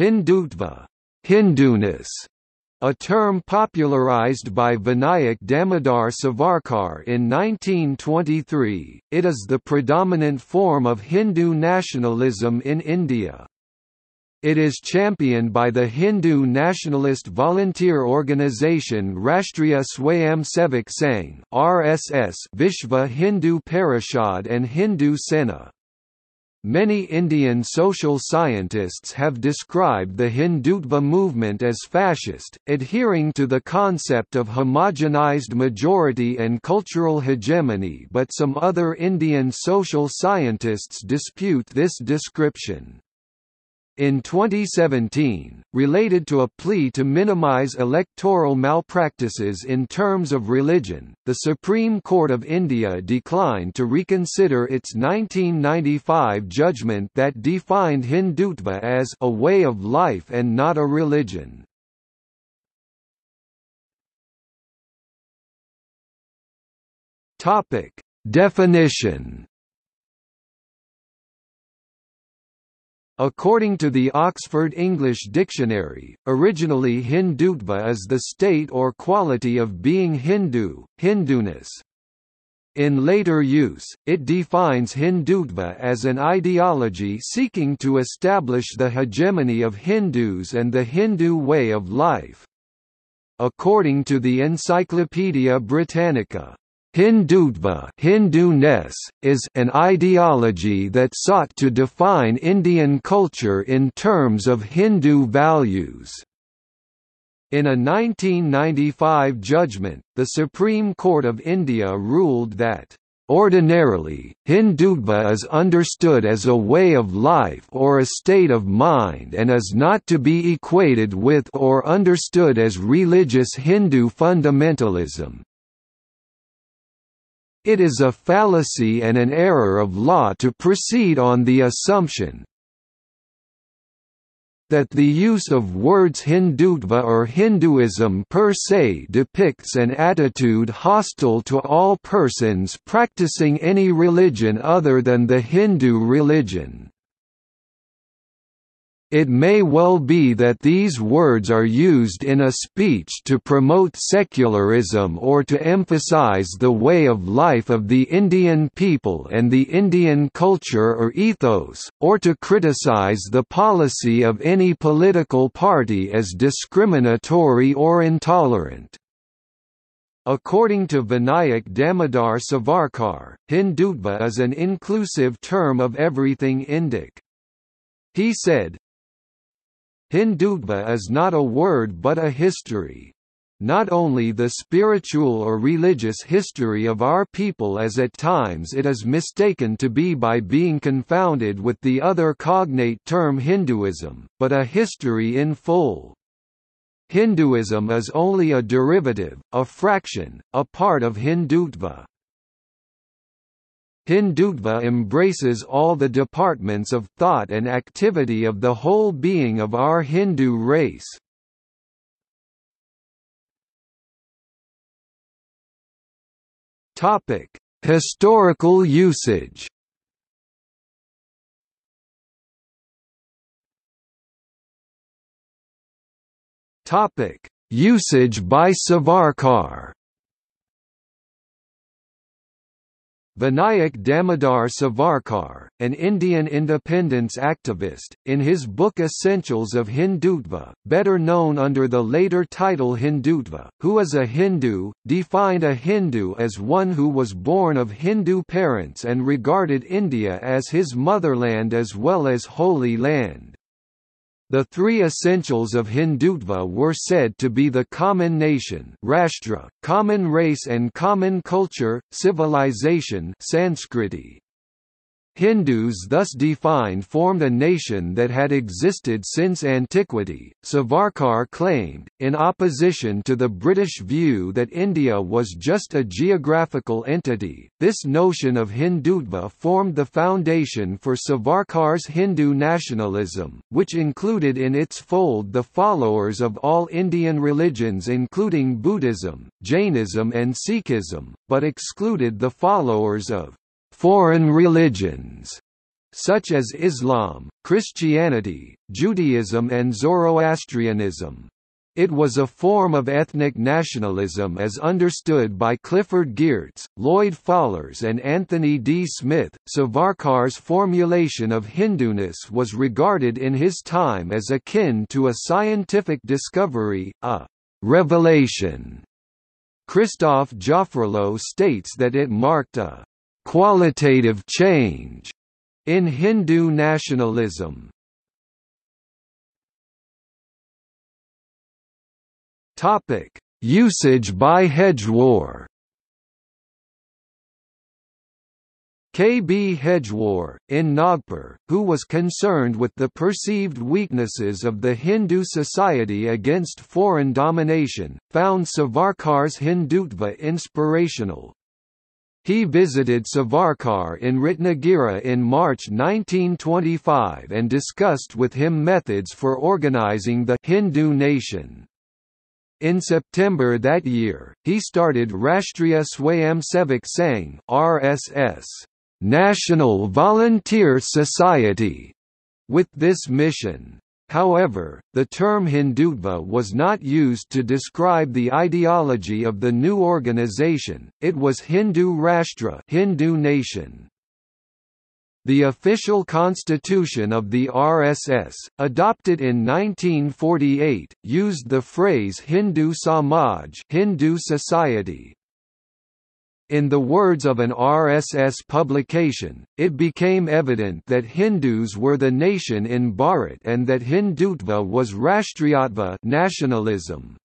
Hindutva Hinduness, a term popularized by Vinayak Damodar Savarkar in 1923, it is the predominant form of Hindu nationalism in India. It is championed by the Hindu nationalist volunteer organisation Rashtriya Swayamsevak Sangh (RSS), Vishva Hindu Parishad and Hindu Sena. Many Indian social scientists have described the Hindutva movement as fascist, adhering to the concept of homogenized majority and cultural hegemony but some other Indian social scientists dispute this description. In 2017, related to a plea to minimize electoral malpractices in terms of religion, the Supreme Court of India declined to reconsider its 1995 judgment that defined Hindutva as a way of life and not a religion. Definition According to the Oxford English Dictionary, originally Hindutva is the state or quality of being Hindu, Hinduness. In later use, it defines Hindutva as an ideology seeking to establish the hegemony of Hindus and the Hindu way of life. According to the Encyclopaedia Britannica, Hindutva Hinduness, is an ideology that sought to define Indian culture in terms of Hindu values. In a 1995 judgment, the Supreme Court of India ruled that Ordinarily, Hindutva is understood as a way of life or a state of mind and is not to be equated with or understood as religious Hindu fundamentalism. It is a fallacy and an error of law to proceed on the assumption that the use of words Hindutva or Hinduism per se depicts an attitude hostile to all persons practicing any religion other than the Hindu religion. It may well be that these words are used in a speech to promote secularism or to emphasize the way of life of the Indian people and the Indian culture or ethos, or to criticize the policy of any political party as discriminatory or intolerant. According to Vinayak Damodar Savarkar, Hindutva is an inclusive term of everything Indic. He said, Hindutva is not a word but a history. Not only the spiritual or religious history of our people as at times it is mistaken to be by being confounded with the other cognate term Hinduism, but a history in full. Hinduism is only a derivative, a fraction, a part of Hindutva. Hindutva embraces all the departments of thought and activity of the whole being of our Hindu race. Topic: Historical usage. Topic: Usage by Savarkar. Vinayak Damodar Savarkar, an Indian independence activist, in his book Essentials of Hindutva, better known under the later title Hindutva, who is a Hindu, defined a Hindu as one who was born of Hindu parents and regarded India as his motherland as well as holy land. The three essentials of Hindutva were said to be the common nation Rashtra, common race and common culture, civilization Sanskriti. Hindus thus defined formed a nation that had existed since antiquity, Savarkar claimed, in opposition to the British view that India was just a geographical entity. This notion of Hindutva formed the foundation for Savarkar's Hindu nationalism, which included in its fold the followers of all Indian religions including Buddhism, Jainism and Sikhism, but excluded the followers of foreign religions. such as Islam, Christianity, Judaism and Zoroastrianism. It was a form of ethnic nationalism as understood by Clifford Geertz, Lloyd Fallers, and Anthony D. Smith. Savarkar's formulation of Hinduness was regarded in his time as akin to a scientific discovery, a revelation. Christoph Jaffrelot states that it marked a qualitative change in Hindu nationalism. Topic: Usage by Hedgewar. K. B. Hedgewar, in Nagpur, who was concerned with the perceived weaknesses of the Hindu society against foreign domination, found Savarkar's Hindutva inspirational. He visited Savarkar in Ratnagiri in March 1925 and discussed with him methods for organizing the Hindu nation. In September that year, he started Rashtriya Swayamsevak Sangh (RSS), National Volunteer Society, with this mission. However, the term Hindutva was not used to describe the ideology of the new organization, it was Hindu Rashtra Hindu nation. The official constitution of the RSS, adopted in 1948, used the phrase Hindu Samaj Hindu society. In the words of an RSS publication, it became evident that Hindus were the nation in Bharat and that Hindutva was Rashtriyatva nationalism.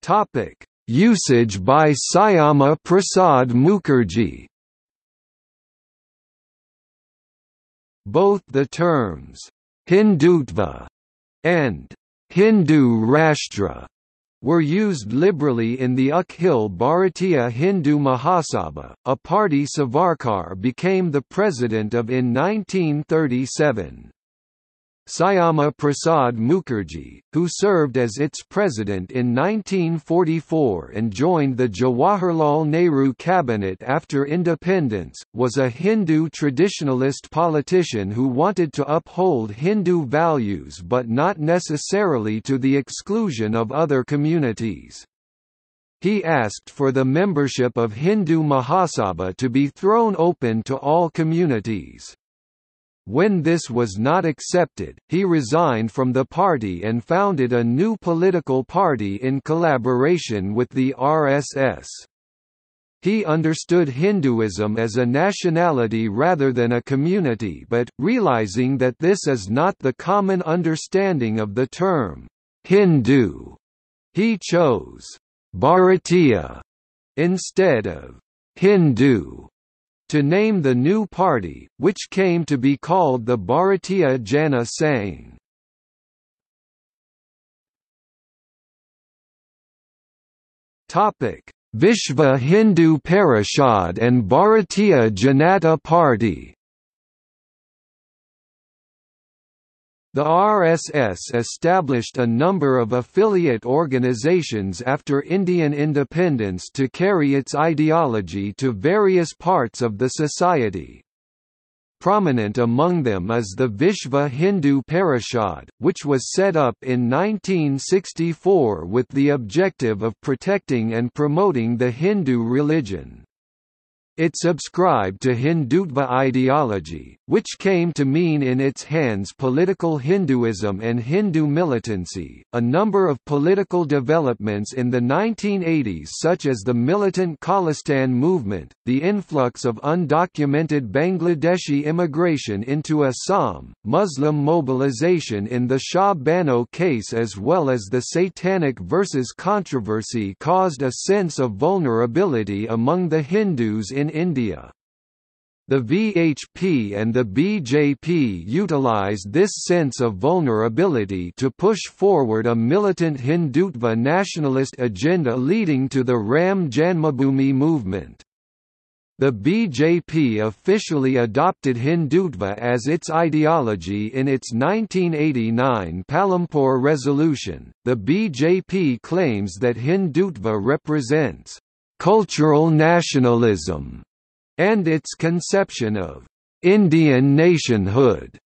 Topic Usage by Syama Prasad Mukherjee Both the terms, Hindutva and Hindu Rashtra were used liberally in the Akhil Bharatiya Hindu Mahasabha, a party Savarkar became the president of in 1937. Syama Prasad Mukherjee, who served as its president in 1944 and joined the Jawaharlal Nehru cabinet after independence, was a Hindu traditionalist politician who wanted to uphold Hindu values but not necessarily to the exclusion of other communities. He asked for the membership of Hindu Mahasabha to be thrown open to all communities. When this was not accepted, he resigned from the party and founded a new political party in collaboration with the RSS. He understood Hinduism as a nationality rather than a community but, realizing that this is not the common understanding of the term, Hindu, he chose Bharatiya instead of Hindu to name the new party, which came to be called the Bharatiya Jana Sangh. Vishva Hindu Parishad and Bharatiya Janata Party The RSS established a number of affiliate organizations after Indian independence to carry its ideology to various parts of the society. Prominent among them is the Vishva Hindu Parishad, which was set up in 1964 with the objective of protecting and promoting the Hindu religion. It subscribed to Hindutva ideology, which came to mean in its hands political Hinduism and Hindu militancy. A number of political developments in the 1980s, such as the militant Khalistan movement, the influx of undocumented Bangladeshi immigration into Assam, Muslim mobilization in the Shah Bano case, as well as the Satanic Verses controversy, caused a sense of vulnerability among the Hindus in India. The VHP and the BJP utilized this sense of vulnerability to push forward a militant Hindutva nationalist agenda leading to the Ram Janmabhoomi movement. The BJP officially adopted Hindutva as its ideology in its 1989 Palampur resolution. The BJP claims that Hindutva represents cultural nationalism, and its conception of Indian nationhood,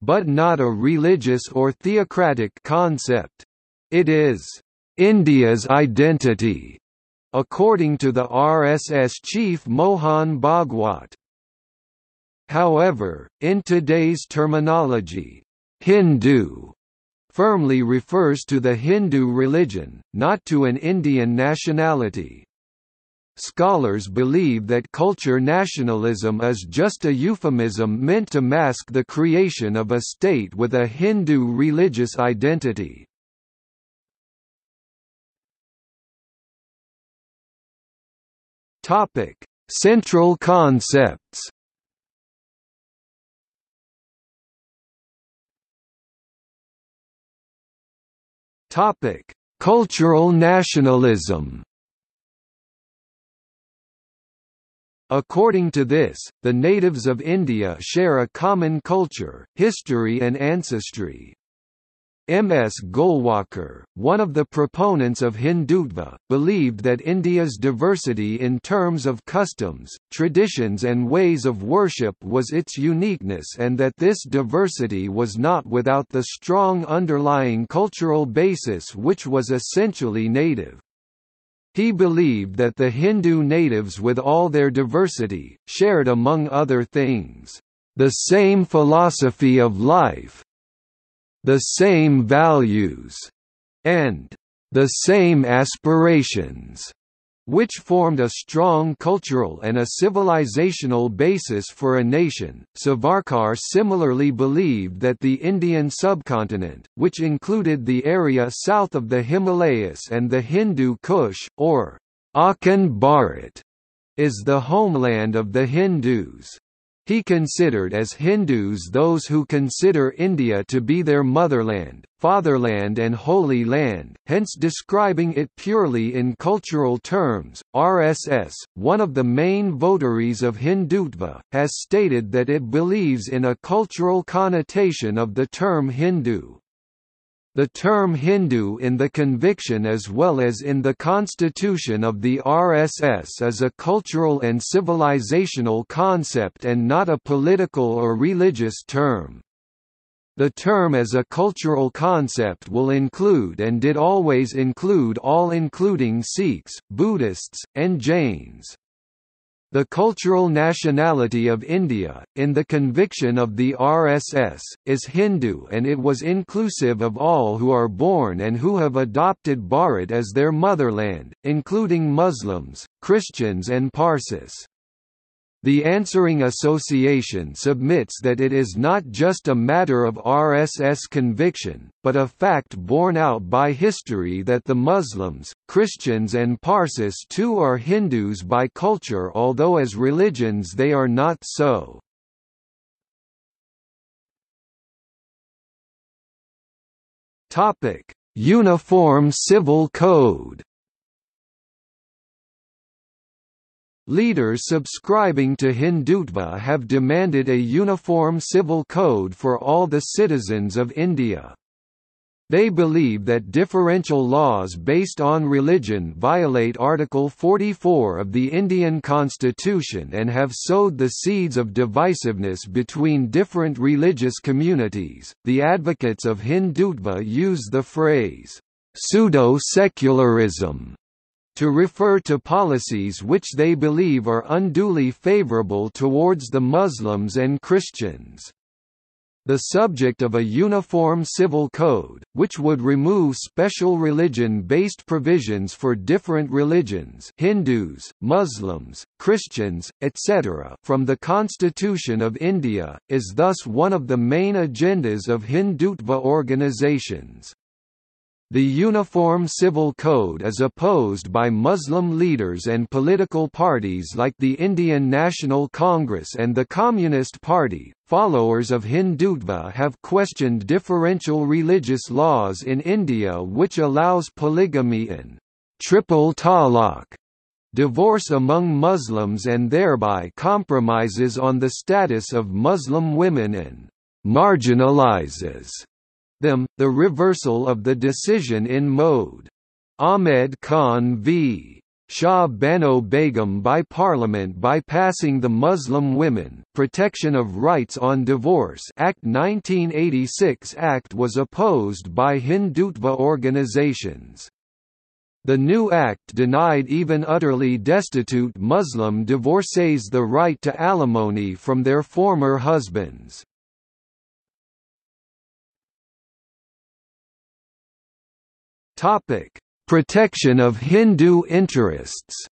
but not a religious or theocratic concept. It is India's identity, according to the RSS chief Mohan Bhagwat. However, in today's terminology, Hindu firmly refers to the Hindu religion, not to an Indian nationality. Scholars believe that culture nationalism is just a euphemism meant to mask the creation of a state with a Hindu religious identity. Central concepts Topic: Cultural nationalism. According to this, the natives of India share a common culture, history and ancestry. M. S. Golwalkar, one of the proponents of Hindutva, believed that India's diversity in terms of customs, traditions and ways of worship was its uniqueness and that this diversity was not without the strong underlying cultural basis which was essentially native. He believed that the Hindu natives with all their diversity, shared among other things, the same philosophy of life, the same values, and the same aspirations, which formed a strong cultural and a civilizational basis for a nation. Savarkar similarly believed that the Indian subcontinent, which included the area south of the Himalayas and the Hindu Kush, or Akhand Bharat, is the homeland of the Hindus. He considered as Hindus those who consider India to be their motherland, fatherland and holy land, hence describing it purely in cultural terms. RSS, one of the main votaries of Hindutva, has stated that it believes in a cultural connotation of the term Hindu. The term Hindu in the conviction as well as in the constitution of the RSS is a cultural and civilizational concept and not a political or religious term. The term as a cultural concept will include and did always include all including Sikhs, Buddhists, and Jains. The cultural nationality of India, in the conviction of the RSS, is Hindu and it was inclusive of all who are born and who have adopted Bharat as their motherland, including Muslims, Christians and Parsis. The answering association submits that it is not just a matter of RSS conviction, but a fact borne out by history that the Muslims, Christians and Parsis too are Hindus by culture although as religions they are not so. Uniform Civil Code Leaders subscribing to Hindutva have demanded a uniform civil code for all the citizens of India. They believe that differential laws based on religion violate Article 44 of the Indian Constitution and have sowed the seeds of divisiveness between different religious communities. The advocates of Hindutva use the phrase pseudo-secularism to refer to policies which they believe are unduly favorable towards the Muslims and Christians. The subject of a uniform civil code, which would remove special religion-based provisions for different religions Hindus, Muslims, Christians, etc. from the Constitution of India, is thus one of the main agendas of Hindutva organizations. The Uniform Civil Code is opposed by Muslim leaders and political parties like the Indian National Congress and the Communist Party. Followers of Hindutva have questioned differential religious laws in India which allows polygamy and triple talaq divorce among Muslims and thereby compromises on the status of Muslim women and marginalizes them, the reversal of the decision in Mohd. Ahmed Khan v. Shah Bano Begum by Parliament bypassing the Muslim Women Protection of Rights on Divorce Act 1986 Act was opposed by Hindutva organizations. The new act denied even utterly destitute Muslim divorcees the right to alimony from their former husbands. Topic: Protection of Hindu interests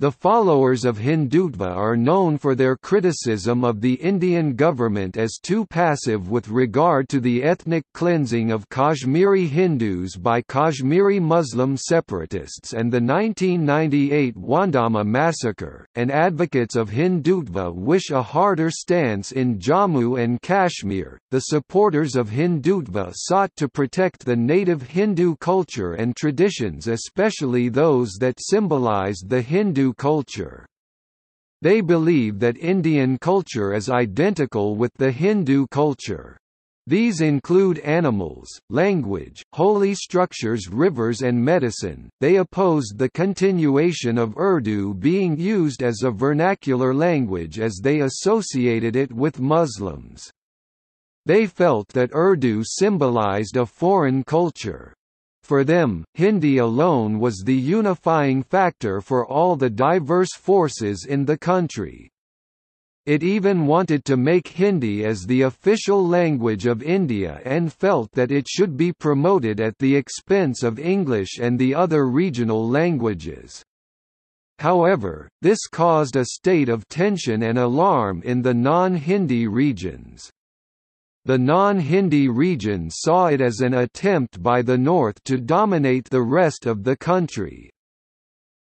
The followers of Hindutva are known for their criticism of the Indian government as too passive with regard to the ethnic cleansing of Kashmiri Hindus by Kashmiri Muslim separatists and the 1998 Wandhama massacre, and advocates of Hindutva wish a harder stance in Jammu and Kashmir. The supporters of Hindutva sought to protect the native Hindu culture and traditions, especially those that symbolized the Hindu culture. They believe that Indian culture is identical with the Hindu culture. These include animals, language, holy structures, rivers, and medicine. They opposed the continuation of Urdu being used as a vernacular language as they associated it with Muslims. They felt that Urdu symbolized a foreign culture. For them, Hindi alone was the unifying factor for all the diverse forces in the country. It even wanted to make Hindi as the official language of India and felt that it should be promoted at the expense of English and the other regional languages. However, this caused a state of tension and alarm in the non-Hindi regions. The non-Hindi region saw it as an attempt by the North to dominate the rest of the country.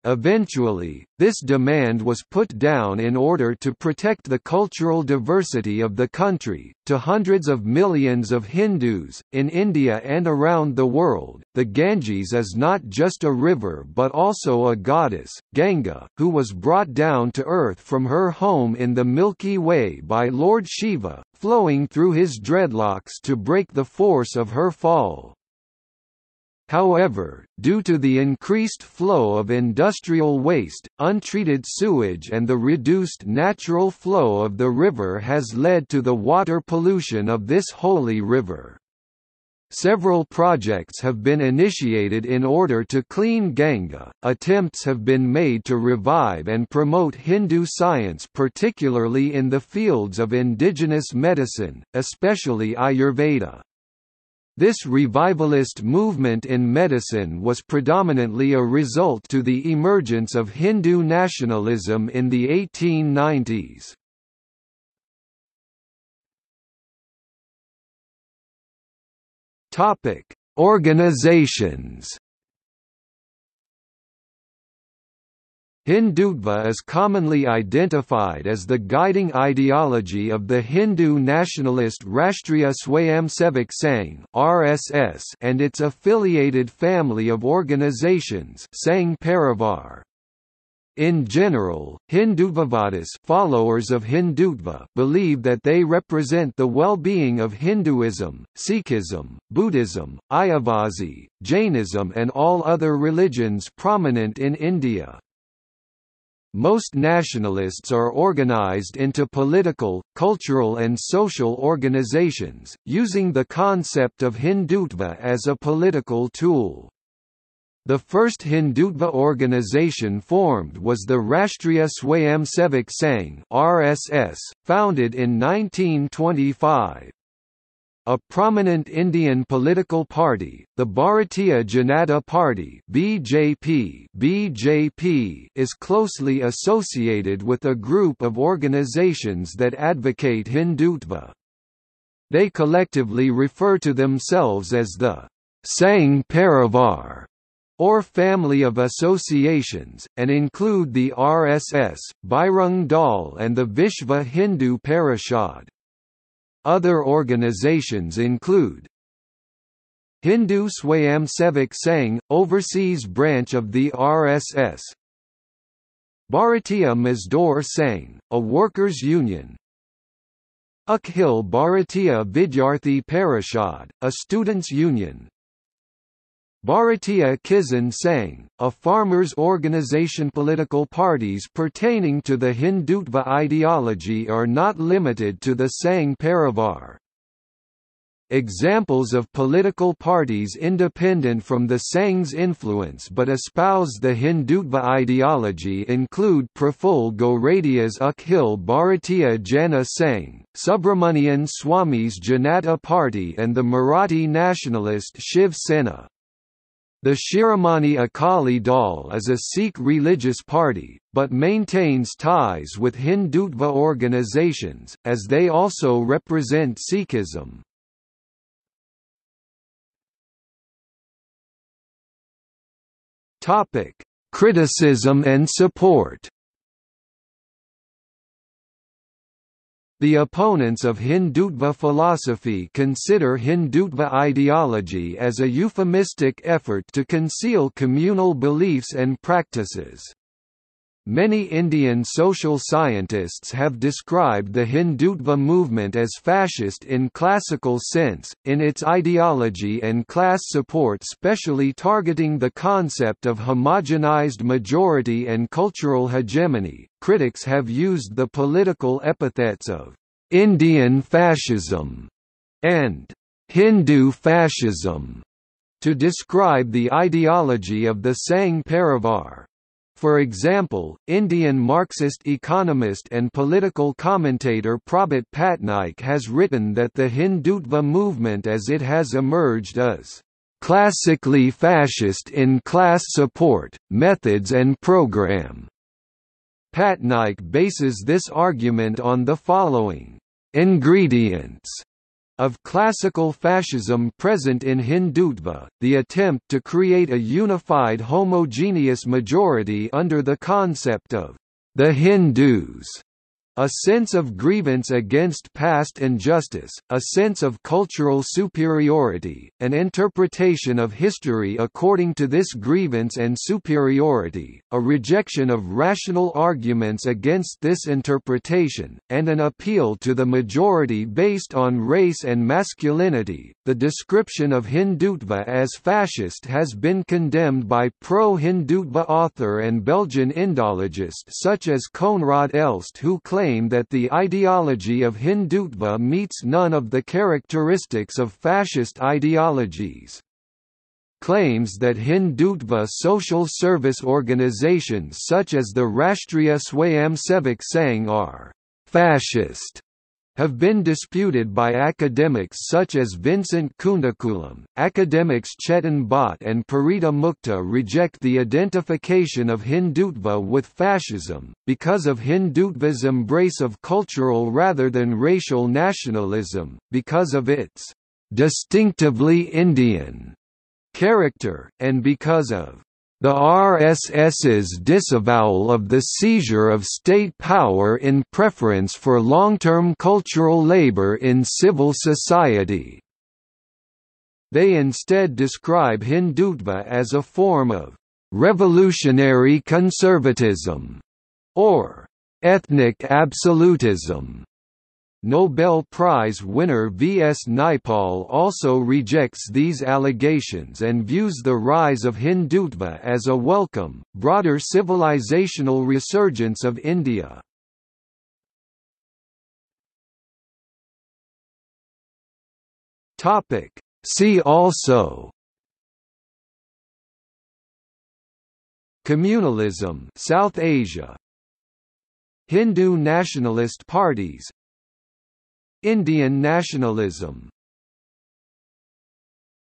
Eventually, this demand was put down in order to protect the cultural diversity of the country. To hundreds of millions of Hindus, in India and around the world, the Ganges is not just a river but also a goddess, Ganga, who was brought down to earth from her home in the Milky Way by Lord Shiva, flowing through his dreadlocks to break the force of her fall. However, due to the increased flow of industrial waste, untreated sewage and the reduced natural flow of the river has led to the water pollution of this holy river. Several projects have been initiated in order to clean Ganga. Attempts have been made to revive and promote Hindu science, particularly in the fields of indigenous medicine, especially Ayurveda. This revivalist movement in medicine was predominantly a result to the emergence of Hindu nationalism in the 1890s. Topic: Organizations Hindutva is commonly identified as the guiding ideology of the Hindu nationalist Rashtriya Swayamsevak Sangh (RSS) and its affiliated family of organizations Sangh Parivar. In general, Hindutvavadis followers of Hindutva believe that they represent the well-being of Hinduism, Sikhism, Buddhism, Ayyavazhi, Jainism and all other religions prominent in India. Most nationalists are organized into political, cultural and social organizations, using the concept of Hindutva as a political tool. The first Hindutva organization formed was the Rashtriya Swayamsevak Sangh (RSS), founded in 1925. A prominent Indian political party, the Bharatiya Janata Party (BJP), BJP is closely associated with a group of organizations that advocate Hindutva. They collectively refer to themselves as the Sangh Parivar or family of associations, and include the RSS, Bajrang Dal and the Vishva Hindu Parishad. Other organizations include Hindu Swayamsevak Sangh, overseas branch of the RSS Bharatiya Mazdoor Sangh, a workers' union. Akhil Bharatiya Vidyarthi Parishad, a students' union Bharatiya Kisan Sangh, a farmers' organization Political parties pertaining to the Hindutva ideology are not limited to the Sangh Parivar. Examples of political parties independent from the Sangh's influence but espouse the Hindutva ideology include Praful Goradia's Akhil Bharatiya Jana Sangh, Subramanian Swami's Janata Party and the Marathi nationalist Shiv Sena. The Shiromani Akali Dal is a Sikh religious party, but maintains ties with Hindutva organizations, as they also represent Sikhism. Criticism and support. The opponents of Hindutva philosophy consider Hindutva ideology as a euphemistic effort to conceal communal beliefs and practices. Many Indian social scientists have described the Hindutva movement as fascist in classical sense, in its ideology and class support specially targeting the concept of homogenized majority and cultural hegemony. Critics have used the political epithets of Indian fascism and Hindu fascism to describe the ideology of the Sangh Parivar. For example, Indian Marxist economist and political commentator Prabhat Patnaik has written that the Hindutva movement as it has emerged is classically fascist in class support, methods and program. Patnaik bases this argument on the following ingredients of classical fascism present in Hindutva, the attempt to create a unified homogeneous majority under the concept of the Hindus a sense of grievance against past injustice, a sense of cultural superiority, an interpretation of history according to this grievance and superiority, a rejection of rational arguments against this interpretation, and an appeal to the majority based on race and masculinity. The description of Hindutva as fascist has been condemned by pro-Hindutva author and Belgian Indologist such as Koenraad Elst who claim claim that the ideology of Hindutva meets none of the characteristics of fascist ideologies. Claims that Hindutva social service organizations such as the Rashtriya Swayamsevak Sangh are fascist have been disputed by academics such as Vincent Kundukulam. Academics Chetan Bhatt and Parita Mukta reject the identification of Hindutva with fascism, because of Hindutva's embrace of cultural rather than racial nationalism, because of its distinctively Indian character, and because of the RSS's disavowal of the seizure of state power in preference for long-term cultural labor in civil society. They instead describe Hindutva as a form of revolutionary conservatism or ethnic absolutism. Nobel Prize winner V. S. Naipaul also rejects these allegations and views the rise of Hindutva as a welcome, broader civilizational resurgence of India. See also Communalism South Asia Hindu nationalist parties Indian nationalism